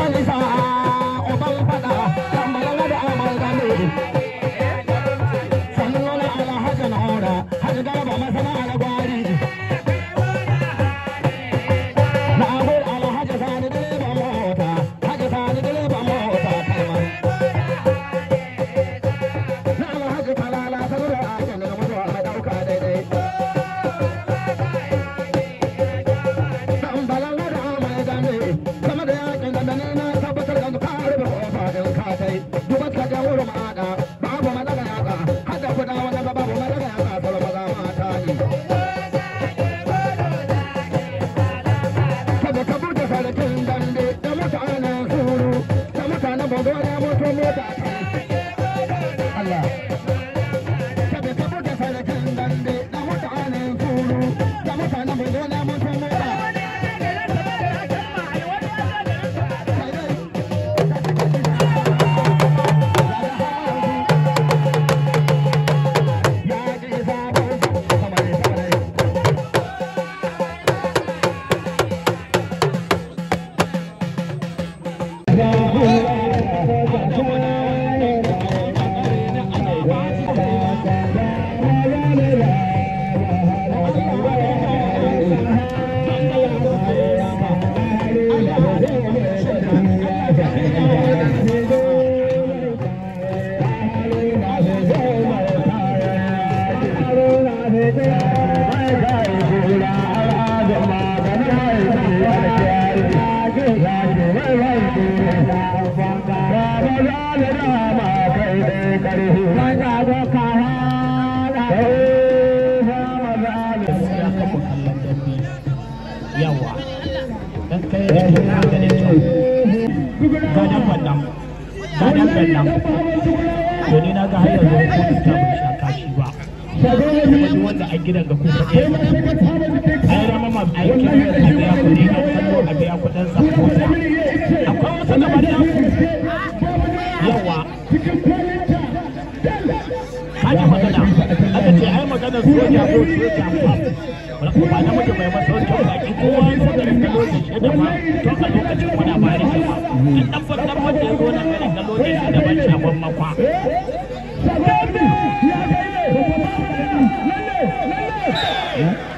yawa wani wanda a gidan ga kuka ɗaya ai rama ma aikin a biya kuɗi a kallo a biya kuɗin sa akwai gaba da yawa kaji magana aka ce ai maganar soja ko soja ba na mutum mai masaukin baki kowa ya zo garin galo da shi da ma to a lokacin wani bari shi ba in dan babban wanda ya zo na garin galo da shi da ban shagon makwa Yeah.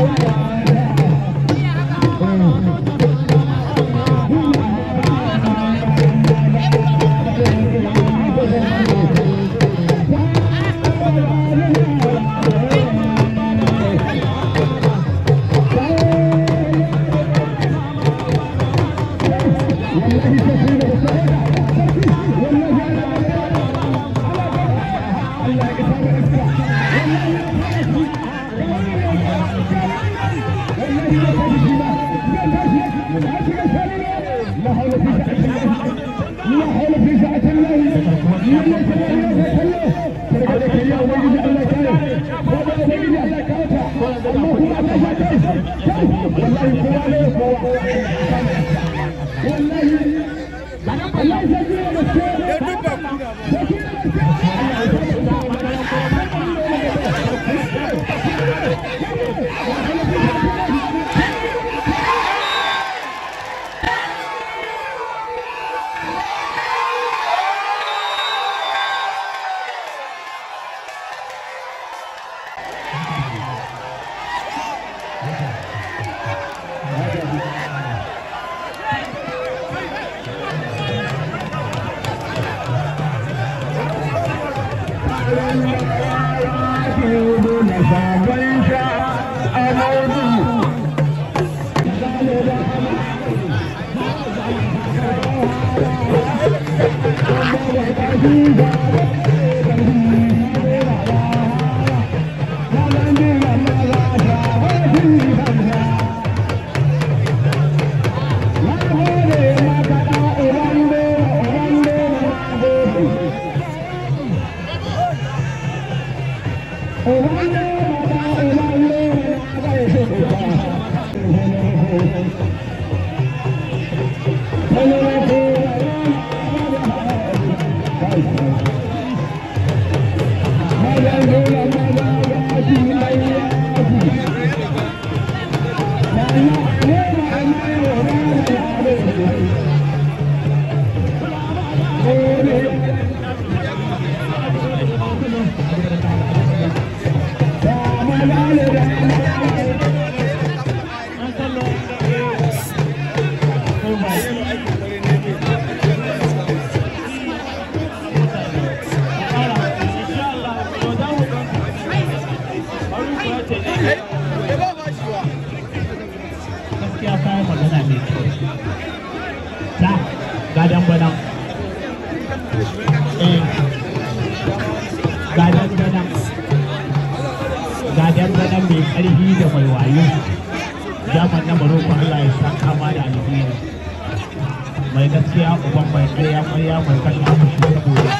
Bye. لا حول Yeah. Gaskiya ƙarfi da mai wayo. Zaman na maroko Allah ya san kama da alheri. Mai gaskiya uban mai ƙarya ƙarya mai kashe amushi saboda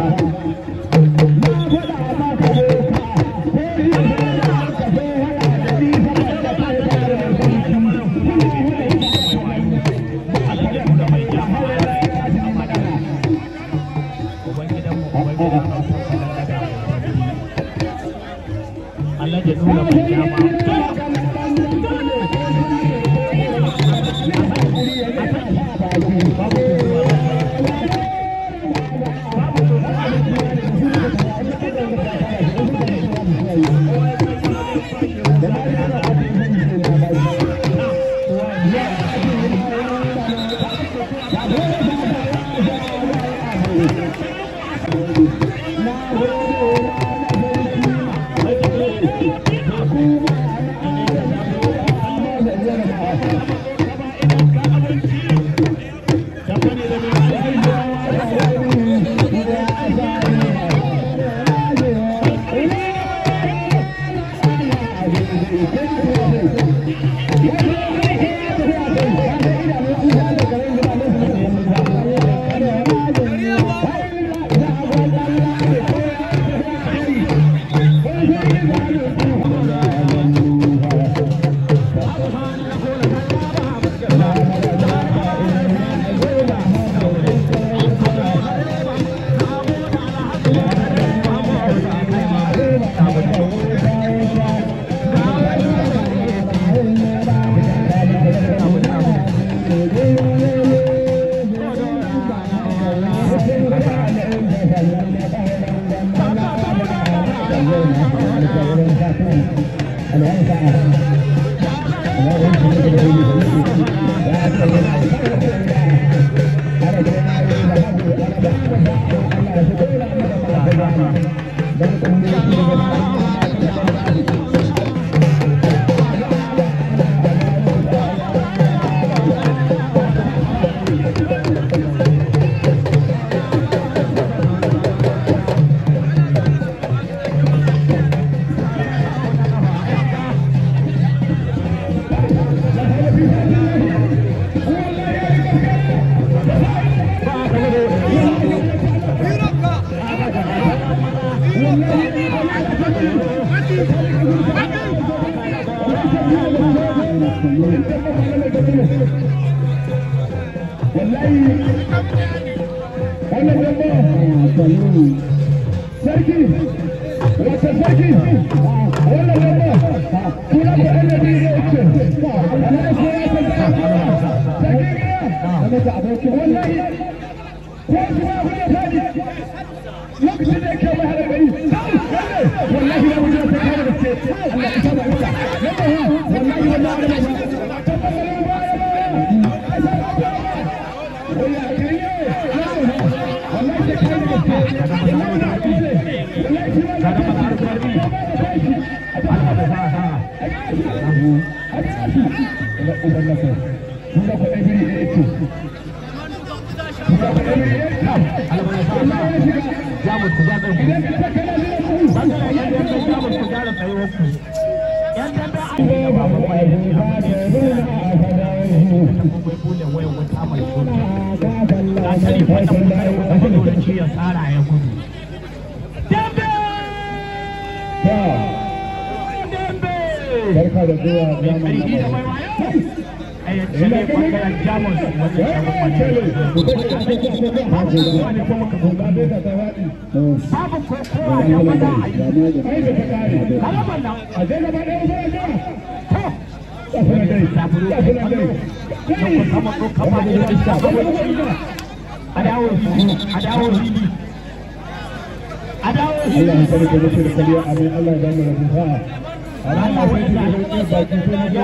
sarki wata da annabi ya ce ana ta kare da ce Allah uban na sau mun ga da wata mai Yeah. barka da zuwa jamus yana ɓangaren jamus wanda ya a dawo a dawo Alama sai da yake baki sai na ga